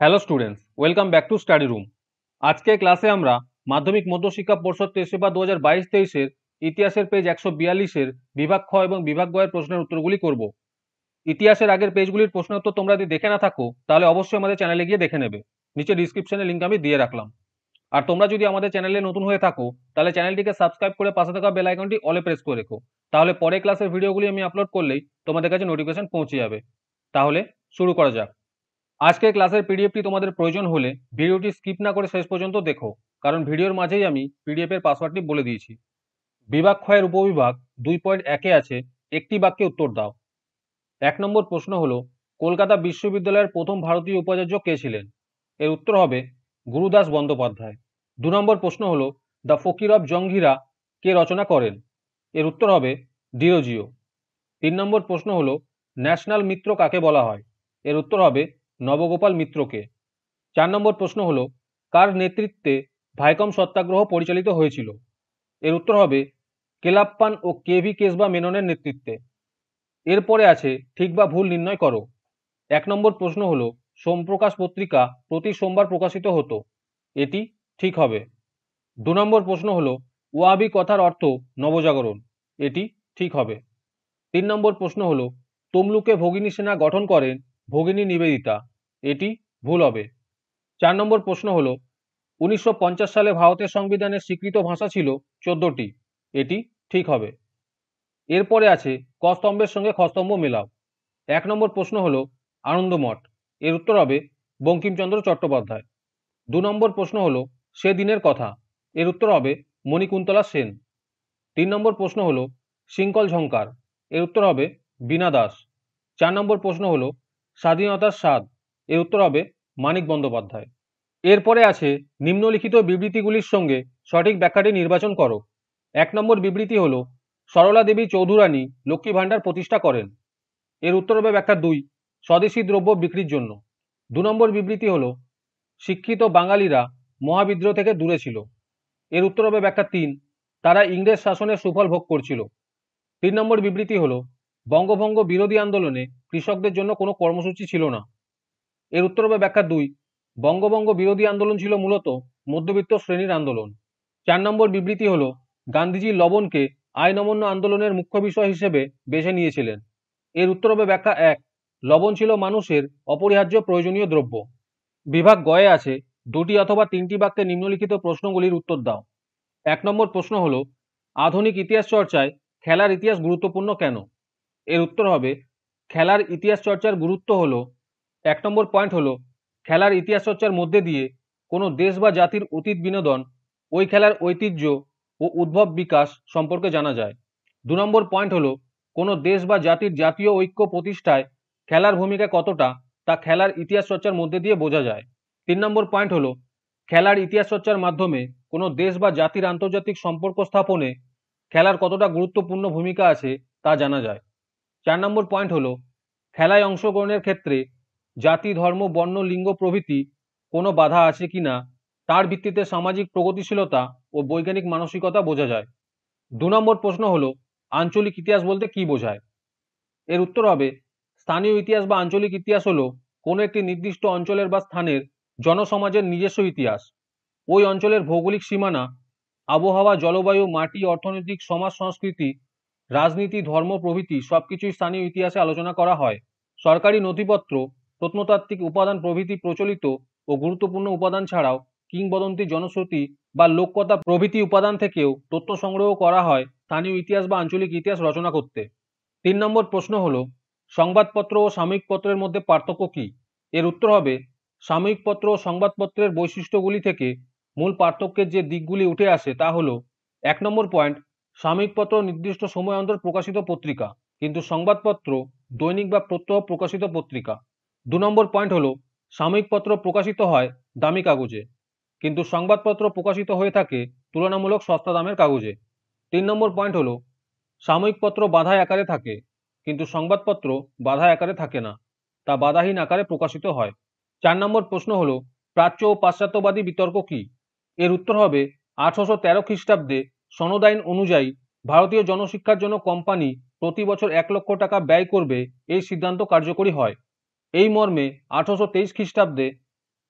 Hello students, welcome back to study room. আজকে ক্লাসে আমরা মাধ্যমিক মধ্যশিক্ষা পর্ষদ তেইশে বা দু হাজার বাইশ তেইশের ইতিহাসের পেজ একশো বিয়াল্লিশের বিভাগ খ এবং বিভাগ গয়ের প্রশ্নের উত্তরগুলি করব। ইতিহাসের আগের পেজগুলির প্রশ্ন উত্তর তোমরা যদি দেখে না থাকো, তাহলে অবশ্যই আমাদের চ্যানেলে গিয়ে দেখে নেবে। নিচে ডিসক্রিপশনে লিঙ্ক আমি দিয়ে রাখলাম। আর তোমরা যদি আমাদের চ্যানেলে নতুন হয়ে থাকো, তাহলে চ্যানেলটিকে সাবস্ক্রাইব করে পাশে থাকা বেল আইকনটি অলে প্রেস করে রেখো। তাহলে পরে ক্লাসের ভিডিওগুলি আমি আপলোড করলেই তোমাদের কাছে নোটিফিকেশন পৌঁছে যাবে। তাহলে শুরু করা যাক। আজকের ক্লাসের পিডিএফটি তোমাদের প্রয়োজন হলে ভিডিওটি স্কিপ না করে শেষ পর্যন্ত দেখো, কারণ ভিডিওর মাঝেই আমি পিডিএফ এর পাসওয়ার্ডটি বলে দিয়েছি। বিভাগ ক্ষয়ের উপবিভাগ দুই পয়েন্ট একে আছে, একটি বাক্যে উত্তর দাও। এক নম্বর প্রশ্ন হলো, কলকাতা বিশ্ববিদ্যালয়ের প্রথম ভারতীয় উপাচার্য কে ছিলেন? এর উত্তর হবে গুরুদাস বন্দ্যোপাধ্যায়। দু নম্বর প্রশ্ন হলো, দ্য ফকির অফ জঙ্গিরা কে রচনা করেন? এর উত্তর হবে ডিরোজিও। তিন নম্বর প্রশ্ন হলো, ন্যাশনাল মিত্র কাকে বলা হয়? এর উত্তর হবে নবগোপাল মিত্রকে। চার নম্বর প্রশ্ন হলো, কার নেতৃত্বে ভাইকম সত্যাগ্রহ পরিচালিত হয়েছিল? এর উত্তর হবে, কেলাপ্পান ও কে ভি কেসবা মেননের নেতৃত্বে। এরপরে আছে, ঠিক বা ভুল নির্ণয় করো। এক নম্বর প্রশ্ন হলো, সোমপ্রকাশ পত্রিকা প্রতি সোমবার প্রকাশিত হতো, এটি ঠিক হবে। দু নম্বর প্রশ্ন হলো, ওয়াবি কথার অর্থ নবজাগরণ, এটি ঠিক হবে। তিন নম্বর প্রশ্ন হলো, তমলুকে ভগিনী সেনা গঠন করেন ভগিনী নিবেদিতা এটি ভুল হবে। চার নম্বর প্রশ্ন হলো, উনিশশো সালে ভারতের সংবিধানের স্বীকৃত ভাষা ছিল চোদ্দটি। এটি ঠিক হবে। এরপরে আছে, কস্তম্ভের সঙ্গে খস্তম্ভ স্তম্ভ মেলাও। এক নম্বর প্রশ্ন হলো, আনন্দমঠ। এর উত্তর হবে বঙ্কিমচন্দ্র চট্টোপাধ্যায়। দু নম্বর প্রশ্ন হলো, সে দিনের কথা। এর উত্তর হবে মণিকুন্তলা সেন। তিন নম্বর প্রশ্ন হলো শৃঙ্খল ঝঙ্কার এর উত্তর হবে বীণা দাস। চার নম্বর প্রশ্ন হলো, স্বাধীনতার স্বাদ। এর উত্তর হবে মানিক বন্দ্যোপাধ্যায়। এরপরে আছে, নিম্নলিখিত বিবৃতিগুলির সঙ্গে সঠিক ব্যাখ্যাটি নির্বাচন করো। এক নম্বর বিবৃতি হলো, সরলা দেবী চৌধুরানী লক্ষ্মী ভাণ্ডার প্রতিষ্ঠা করেন। এর উত্তর হবে ব্যাখ্যা দুই, স্বদেশী দ্রব্য বিক্রির জন্য। দু নম্বর বিবৃতি হলো, শিক্ষিত বাঙালিরা মহাবিদ্রোহ থেকে দূরে ছিল। এর উত্তর হবে ব্যাখ্যা তিন, তারা ইংরেজ শাসনের সুফল ভোগ করছিল। তিন নম্বর বিবৃতি হলো, বঙ্গভঙ্গ বিরোধী আন্দোলনে কৃষকদের জন্য কোনো কর্মসূচি ছিল না। এর উত্তর হবে ব্যাখ্যা দুই। বঙ্গবঙ্গ বিরোধী আন্দোলন ছিল মূলত মধ্যবিত্ত শ্রেণির আন্দোলন। চার নম্বর বিবৃতি হল, গান্ধীজি লবণকে আইন অমান্য আন্দোলনের মুখ্য বিষয় হিসেবে বেছে নিয়েছিলেন। এর উত্তর হবে ব্যাখ্যা এক, লবণ ছিল মানুষের অপরিহার্য প্রয়োজনীয় দ্রব্য। বিভাগ গয়ে আছে, দুটি অথবা তিনটি বাক্যে নিম্নলিখিত প্রশ্নগুলির উত্তর দাও। এক নম্বর প্রশ্ন হল, আধুনিক ইতিহাস চর্চায় খেলার ইতিহাস গুরুত্বপূর্ণ কেন? এর উত্তর হবে, খেলার ইতিহাস চর্চার গুরুত্ব হলো এক নম্বর পয়েন্ট হলো, খেলার ইতিহাস চর্চার মধ্যে দিয়ে কোনো দেশ বা জাতির অতীত বিনোদন, ওই খেলার ঐতিহ্য ও উদ্ভব বিকাশ সম্পর্কে জানা যায়। দু নম্বর পয়েন্ট হলো, কোনো দেশ বা জাতির জাতীয় ঐক্য প্রতিষ্ঠায় খেলার ভূমিকা কতটা তা খেলার ইতিহাস চর্চার মধ্যে দিয়ে বোঝা যায়। তিন নম্বর পয়েন্ট হলো, খেলার ইতিহাস চর্চার মাধ্যমে কোনো দেশ বা জাতির আন্তর্জাতিক সম্পর্ক স্থাপনে খেলার কতটা গুরুত্বপূর্ণ ভূমিকা আছে তা জানা যায়। চার নম্বর পয়েন্ট হলো, খেলায় অংশগ্রহণের ক্ষেত্রে জাতি, ধর্ম, বর্ণ, লিঙ্গ প্রভৃতি কোনো বাধা আছে কি না, তার ভিত্তিতে সামাজিক প্রগতিশীলতা ও বৈজ্ঞানিক মানসিকতা বোঝা যায়। দু নম্বর প্রশ্ন হলো, আঞ্চলিক ইতিহাস বলতে কি বোঝায়? এর উত্তর হবে, স্থানীয় ইতিহাস বা আঞ্চলিক ইতিহাস হলো কোনো একটি নির্দিষ্ট অঞ্চলের বা স্থানের জনসমাজের নিজস্ব ইতিহাস। ওই অঞ্চলের ভৌগোলিক সীমানা, আবহাওয়া, জলবায়ু, মাটি, অর্থনৈতিক, সমাজ, সংস্কৃতি, রাজনীতি, ধর্ম প্রভৃতি সবকিছুই স্থানীয় ইতিহাসে আলোচনা করা হয়। সরকারি নথিপত্র প্রত্নতাত্ত্বিক উপাদান প্রভৃতি প্রচলিত ও গুরুত্বপূর্ণ উপাদান ছাড়াও কিংবদন্তি জনশ্রুতি বা লোককথা প্রভৃতি উপাদান থেকেও তথ্য সংগ্রহ করা হয় স্থানীয় ইতিহাস বা আঞ্চলিক ইতিহাস রচনা করতে। তিন নম্বর প্রশ্ন হলো, সংবাদপত্র ও সাময়িক পত্রের মধ্যে পার্থক্য কি? এর উত্তর হবে, সাময়িক পত্র ও সংবাদপত্রের বৈশিষ্ট্যগুলি থেকে মূল পার্থক্যের যে দিকগুলি উঠে আসে তা হলো, এক নম্বর পয়েন্ট, সাময়িক পত্র নির্দিষ্ট সময় অন্তর প্রকাশিত পত্রিকা, কিন্তু সংবাদপত্র দৈনিক বা প্রত্যহ প্রকাশিত পত্রিকা। দু নম্বর পয়েন্ট হলো, সাময়িক পত্র প্রকাশিত হয় দামি কাগজে, কিন্তু সংবাদপত্র প্রকাশিত হয়ে থাকে তুলনামূলক সস্তা দামের কাগজে। তিন নম্বর পয়েন্ট হলো, সাময়িক পত্র বাধা আকারে থাকে, কিন্তু সংবাদপত্র বাধা আকারে থাকে না, তা বাধাহীন আকারে প্রকাশিত হয়। চার নম্বর প্রশ্ন হলো, প্রাচ্য ও পাশ্চাত্যবাদী বিতর্ক কি? এর উত্তর হবে, আঠারোশো তেরো খ্রিস্টাব্দে সনদ আইন অনুযায়ী ভারতীয় জনশিক্ষার জন্য কোম্পানি প্রতি বছর এক লক্ষ টাকা ব্যয় করবে এই সিদ্ধান্ত কার্যকরী হয়। এই মর্মে আঠারোশো তেইশ খ্রিস্টাব্দে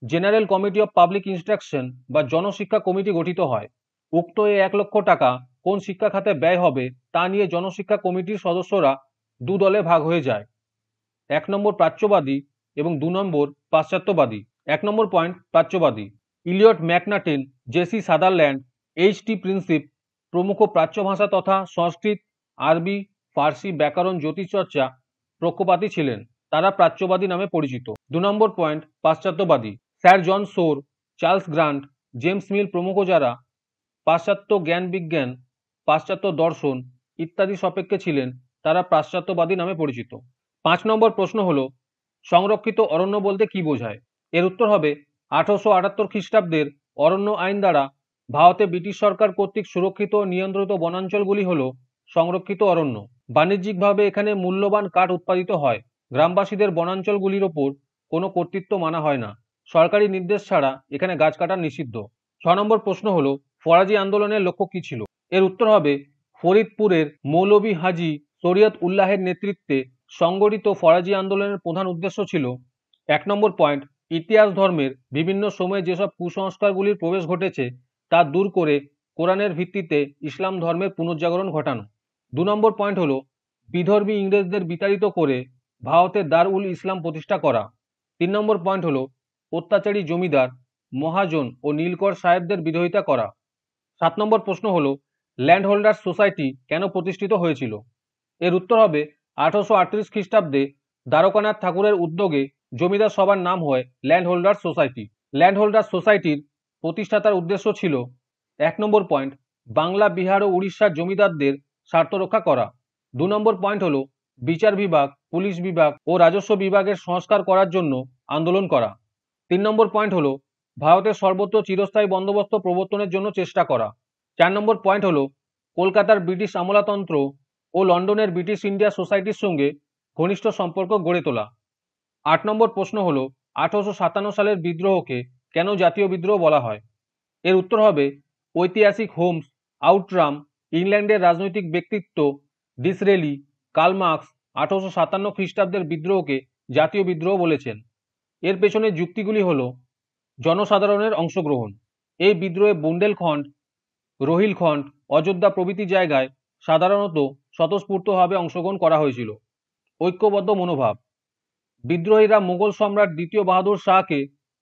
general committee of public instruction বা জনশিক্ষা কমিটি গঠিত হয়। উক্ত এই এক লক্ষ টাকা কোন শিক্ষা খাতে ব্যয় হবে তা নিয়ে জনশিক্ষা কমিটির সদস্যরা দু দলে ভাগ হয়ে যায়। এক নম্বর প্রাচ্যবাদী এবং দু নম্বর পাশ্চাত্যবাদী। এক নম্বর point প্রাচ্যবাদী। Elliot Macnaghten, J C Sutherland, H T Prinsep, প্রমুখ প্রাচ্য ভাষা তথা সংস্কৃত, আরবি, ফার্সি ব্যাকরণ জ্যোতিষচর্চা পক্ষপাতী ছিলেন। তারা প্রাচ্যবাদী নামে পরিচিত। দু নম্বর point, পাশ্চাত্যবাদী। Sir John Shore, Charles Grant, James Mill প্রমুখ যারা পাশ্চাত্য জ্ঞান বিজ্ঞান, পাশ্চাত্য দর্শন ইত্যাদি সপেক্ষে ছিলেন, তারা পাশ্চাত্যবাদী নামে পরিচিত। পাঁচ নম্বর প্রশ্ন হল, সংরক্ষিত অরণ্য বলতে কি বোঝায়? এর উত্তর হবে, আঠারোশো আটাত্তর খ্রিস্টাব্দের অরণ্য আইন দ্বারা ভারতে ব্রিটিশ সরকার কর্তৃক সুরক্ষিত নিয়ন্ত্রিত বনাঞ্চলগুলি হল সংরক্ষিত অরণ্য। বাণিজ্যিকভাবে এখানে মূল্যবান কাঠ উৎপাদিত হয়। গ্রামবাসীদের বনাঞ্চলগুলির ওপর কোনো কর্তৃত্ব মানা হয় না। সরকারি নির্দেশ ছাড়া এখানে গাছ কাটা নিষিদ্ধ। ছ নম্বর প্রশ্ন হলো, ফরাজি আন্দোলনের লক্ষ্য কি ছিল? এর উত্তর হবে, ফরিদপুরের মৌলভী হাজি শরিয়ত উল্লাহের নেতৃত্বে সংগঠিত ফরাজি আন্দোলনের প্রধান উদ্দেশ্য ছিল, এক নম্বর পয়েন্ট, ইতিহাস ধর্মের বিভিন্ন সময়ে যেসব কুসংস্কারগুলির প্রবেশ ঘটেছে তা দূর করে কোরআনের ভিত্তিতে ইসলাম ধর্মের পুনর্জাগরণ ঘটানো। দু নম্বর পয়েন্ট হলো, বিধর্মী ইংরেজদের বিতাড়িত করে ভারতে দার উল ইসলাম প্রতিষ্ঠা করা। তিন নম্বর পয়েন্ট হলো, অত্যাচারী জমিদার, মহাজন ও নীলকর সাহেবদের বিরোধিতা করা। সাত নম্বর প্রশ্ন হলো ল্যান্ড হোল্ডার সোসাইটি কেন প্রতিষ্ঠিত হয়েছিল? এর উত্তর হবে, আঠারোশো আটত্রিশ খ্রিস্টাব্দে দ্বারকানাথ ঠাকুরের উদ্যোগে জমিদার সবার নাম হয় land holder society. Land holder সোসাইটির প্রতিষ্ঠাতার উদ্দেশ্য ছিল, এক নম্বর পয়েন্ট বাংলা, বিহার ও উড়িষ্যার জমিদারদের স্বার্থ রক্ষা করা। দু নম্বর পয়েন্ট হলো, বিচার বিভাগ পুলিশ বিভাগ ও রাজস্ব বিভাগের সংস্কার করার জন্য আন্দোলন করা। তিন নম্বর পয়েন্ট হলো ভারতের সর্বত্র চিরস্থায়ী বন্দোবস্ত প্রবর্তনের জন্য চেষ্টা করা। চার নম্বর পয়েন্ট হলো কলকাতার ব্রিটিশ আমলাতন্ত্র ও লন্ডনের ব্রিটিশ ইন্ডিয়া সোসাইটির সঙ্গে ঘনিষ্ঠ সম্পর্ক গড়ে তোলা। আট নম্বর প্রশ্ন হলো আঠারোশো সাতান্ন সালের বিদ্রোহকে কেন জাতীয় বিদ্রোহ বলা হয়? এর উত্তর হবে ঐতিহাসিক হোমস, আউটরাম, ইংল্যান্ডের রাজনৈতিক ব্যক্তিত্ব, ডিসরেলি কালমার্কস আঠারোশো সাতান্ন খ্রিস্টাব্দের বিদ্রোহকে জাতীয় বিদ্রোহ বলেছেন। এর পেছনে যুক্তিগুলি হল জনসাধারণের অংশগ্রহণ। এই বিদ্রোহে বুন্দেলখণ্ড, রোহিলখণ্ড, অযোধ্যা প্রভৃতি জায়গায় সাধারণত স্বতঃস্ফূর্তভাবে অংশগ্রহণ করা হয়েছিল। ঐক্যবদ্ধ মনোভাব। বিদ্রোহীরা মুঘল সম্রাট দ্বিতীয় বাহাদুর শাহকে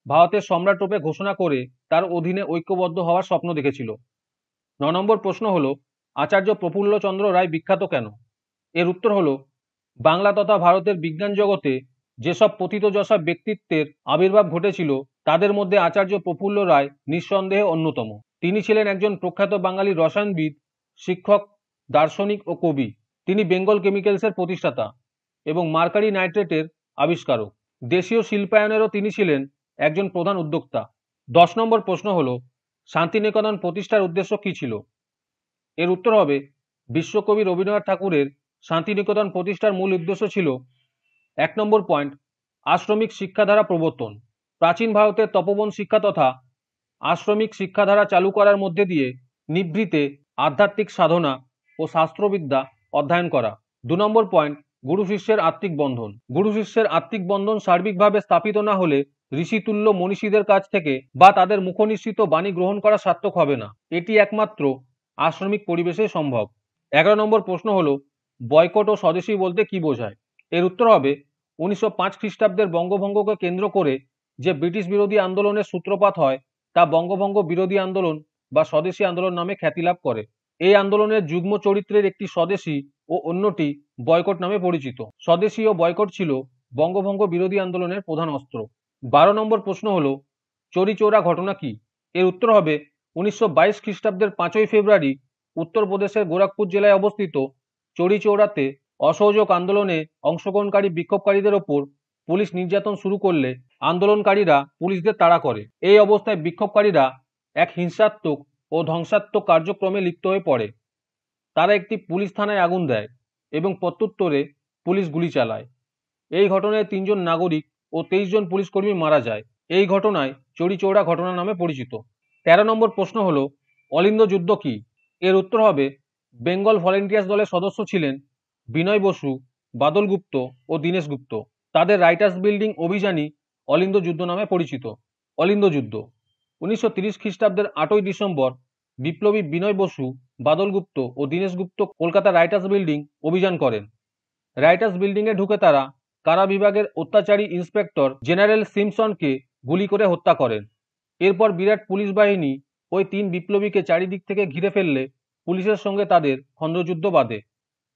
ভারতের সম্রাট রূপে ঘোষণা করে তার অধীনে ঐক্যবদ্ধ হওয়ার স্বপ্ন দেখেছিল। ন নম্বর প্রশ্ন হলো, আচার্য প্রফুল্লচন্দ্র রায় বিখ্যাত কেন? এর উত্তর হলো বাংলা তথা ভারতের বিজ্ঞান জগতে যেসব পতিতযশা ব্যক্তিত্বের আবির্ভাব ঘটেছিল, তাদের মধ্যে আচার্য প্রফুল্ল রায় নিঃসন্দেহে অন্যতম। তিনি ছিলেন একজন প্রখ্যাত বাঙালি রসায়নবিদ, শিক্ষক, দার্শনিক ও কবি। তিনি বেঙ্গল কেমিক্যালসের প্রতিষ্ঠাতা এবং মার্কারি নাইট্রেটের আবিষ্কারক। দেশীয় শিল্পায়নেরও তিনি ছিলেন একজন প্রধান উদ্যোক্তা। দশ নম্বর প্রশ্ন হল, শান্তিনিকেতন প্রতিষ্ঠার উদ্দেশ্য কি ছিল? এর উত্তর হবে, বিশ্বকবি রবীন্দ্রনাথ ঠাকুরের শান্তিনিকেতন প্রতিষ্ঠার মূল উদ্দেশ্য ছিল এক নম্বর পয়েন্ট আশ্রমিক শিক্ষাধারা প্রবর্তন। প্রাচীন ভারতের তপবন শিক্ষা তথা আশ্রমিক শিক্ষাধারা চালু করার মধ্যে দিয়ে নিভৃতে আধ্যাত্মিক সাধনা ও শাস্ত্রবিদ্যা অধ্যয়ন করা। দু নম্বর পয়েন্ট গুরু শিষ্যের আত্মিক বন্ধন। গুরু শিষ্যের আত্মিক বন্ধন সার্বিকভাবে স্থাপিত না হলে ঋষিতুল্য মনীষীদের কাছ থেকে বা তাদের মুখনিশ্চিত বাণী গ্রহণ করা সার্থক হবে না। এটি একমাত্র আশ্রমিক পরিবেশে সম্ভব। এগারো নম্বর প্রশ্ন হলো বয়কট ও স্বদেশী বলতে কি বোঝায়? এর উত্তর হবে, উনিশশো পাঁচ খ্রিস্টাব্দের বঙ্গভঙ্গকে কেন্দ্র করে যে ব্রিটিশ বিরোধী আন্দোলনের সূত্রপাত হয়, তা বঙ্গভঙ্গ বিরোধী আন্দোলন বা স্বদেশী আন্দোলন নামে খ্যাতি লাভ করে। এই আন্দোলনের যুগ্ম চরিত্রের একটি স্বদেশী ও অন্যটি বয়কট নামে পরিচিত। স্বদেশী ও বয়কট ছিল বঙ্গভঙ্গ বিরোধী আন্দোলনের প্রধান অস্ত্র। বারো নম্বর প্রশ্ন হলো চৌরা ঘটনা কি? এর উত্তর হবে, উনিশশো বাইশ খ্রিস্টাব্দের পাঁচই ফেব্রুয়ারি উত্তরপ্রদেশের গোরখপুর জেলায় অবস্থিত চৌরাতে অসহযোগ আন্দোলনে অংশগ্রহণকারী বিক্ষোভকারীদের ওপর পুলিশ নির্যাতন শুরু করলে আন্দোলনকারীরা পুলিশদের তাড়া করে। এই অবস্থায় বিক্ষোভকারীরা এক হিংসাত্মক ও ধ্বংসাত্মক কার্যক্রমে লিপ্ত হয়ে পড়ে। তারা একটি পুলিশ থানায় আগুন দেয় এবং প্রত্যুত্তরে পুলিশ গুলি চালায়। এই ঘটনায় তিনজন নাগরিক ও তেইশ জন পুলিশ কর্মী মারা যায়। এই ঘটনায় চৌরা ঘটনা নামে পরিচিত। তেরো নম্বর প্রশ্ন হলো, অলিন্দ যুদ্ধ কি? এর উত্তর হবে বেঙ্গল ভলেন্টিয়ার্স দলের সদস্য ছিলেন বিনয় বসু, বাদল গুপ্ত ও দীনেশ গুপ্ত। তাদের রাইটার্স বিল্ডিং অভিযানই অলিন্দ যুদ্ধ নামে পরিচিত। অলিন্দ যুদ্ধ। উনিশশো তিরিশ খ্রিস্টাব্দের আটই ডিসেম্বর বিপ্লবী বিনয় বসু, বাদল গুপ্ত ও দীনেশ গুপ্ত কলকাতা রাইটার্স বিল্ডিং অভিযান করেন। রাইটার্স বিল্ডিংয়ে ঢুকে তারা কারা বিভাগের অত্যাচারী ইন্সপেক্টর জেনারেল সিমসনকে গুলি করে হত্যা করেন। এরপর বিরাট পুলিশ বাহিনী ওই তিন বিপ্লবীকে চারিদিক থেকে ঘিরে ফেললে পুলিশের সঙ্গে তাদের খণ্ডযুদ্ধ বাঁধে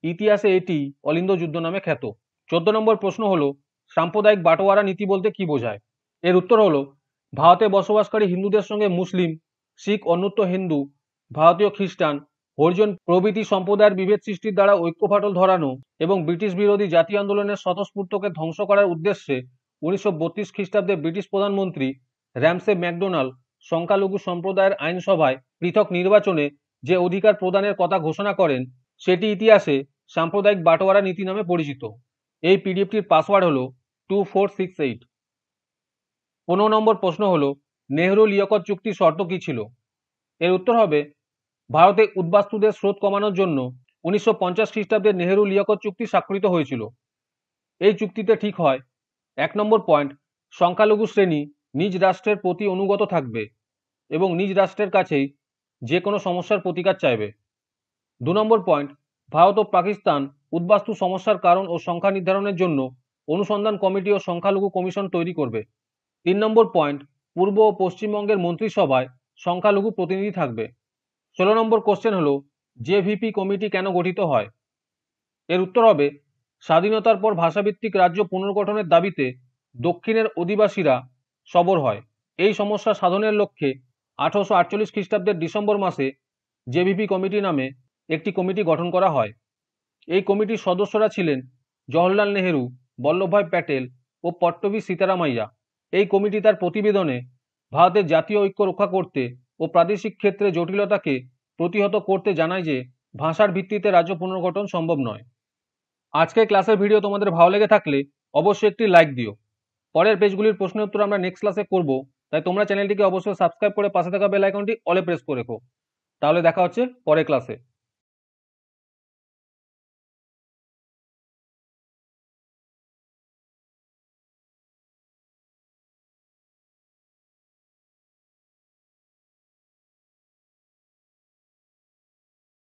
ইতিহাসে এটি অলিন্দ যুদ্ধ নামে খ্যাত। চোদ্দ নম্বর প্রশ্ন হলো, সাম্প্রদায়িক বাটোয়ারা নীতি বলতে কি বোঝায়? এর উত্তর হলো, ভারতে বসবাসকারী হিন্দুদের সঙ্গে মুসলিম, শিখ, অন্যত্র হিন্দু, ভারতীয় খ্রিস্টান, হরিজন প্রভৃতি সম্প্রদায়ের বিভেদ সৃষ্টির দ্বারা ঐক্যফাটল ধরানো এবং ব্রিটিশ বিরোধী জাতীয় আন্দোলনের স্বতঃস্ফূর্তকে ধ্বংস করার উদ্দেশ্যে উনিশশো বত্রিশ খ্রিস্টাব্দে ব্রিটিশ প্রধানমন্ত্রী র্যামসে ম্যাকডোনাল্ড সংখ্যালঘু সম্প্রদায়ের আইনসভায় পৃথক নির্বাচনে যে অধিকার প্রদানের কথা ঘোষণা করেন, সেটি ইতিহাসে সাম্প্রদায়িক বাটোয়ারা নীতি নামে পরিচিত। এই পিডিএফটির পাসওয়ার্ড হলো টু ফোর সিক্স এইট পনেরো নম্বর প্রশ্ন হল, নেহরু লিয়াকত চুক্তির শর্ত কী ছিল? এর উত্তর হবে, ভারতে উদ্বাস্তুদের স্রোত কমানোর জন্য উনিশশো পঞ্চাশ খ্রিস্টাব্দে নেহরু লিয়াকত চুক্তি স্বাক্ষরিত হয়েছিল। এই চুক্তিতে ঠিক হয়, এক নম্বর পয়েন্ট, সংখ্যালঘু শ্রেণি নিজ রাষ্ট্রের প্রতি অনুগত থাকবে এবং নিজ রাষ্ট্রের কাছেই যে কোনো সমস্যার প্রতিকার চাইবে। দু নম্বর পয়েন্ট ভারত ও পাকিস্তান উদ্বাস্তু সমস্যার কারণ ও সংখ্যা নির্ধারণের জন্য অনুসন্ধান কমিটি ও সংখ্যালঘু কমিশন তৈরি করবে। তিন নম্বর পয়েন্ট পূর্ব ও পশ্চিমবঙ্গের মন্ত্রিসভায় সংখ্যালঘু প্রতিনিধি থাকবে। ষোলো নম্বর কোশ্চেন হলো জেভিপি কমিটি কেন গঠিত হয়? এর উত্তর হবে, স্বাধীনতার পর ভাষাভিত্তিক রাজ্য পুনর্গঠনের দাবিতে দক্ষিণের অধিবাসীরা সবর হয়। এই সমস্যা সাধনের লক্ষ্যে আঠারোশো আটচল্লিশ খ্রিস্টাব্দের ডিসেম্বর মাসে জেভিপি কমিটি নামে একটি কমিটি গঠন করা হয়। এই কমিটির সদস্যরা ছিলেন জওহরলাল নেহেরু, বল্লভভাই প্যাটেল ও পট্টবী সীতারামাইয়া। এই কমিটি তার প্রতিবেদনে ভারতের জাতীয় ঐক্য রক্ষা করতে ও প্রাদেশিক ক্ষেত্রে জটিলতাকে প্রতিহত করতে জানায় যে ভাষার ভিত্তিতে রাজ্য পুনর্গঠন সম্ভব নয়। আজকের ক্লাসের ভিডিও তোমাদের ভালো লেগে থাকলে অবশ্যই একটি লাইক দিও। পরের পেজগুলির প্রশ্নের উত্তর আমরা নেক্সট ক্লাসে করব। তাই তোমরা চ্যানেলটিকে অবশ্যই সাবস্ক্রাইব করে পাশে থাকা বেল আইকনটি অলে প্রেস করে রেখো। তাহলে দেখা হচ্ছে পরের ক্লাসে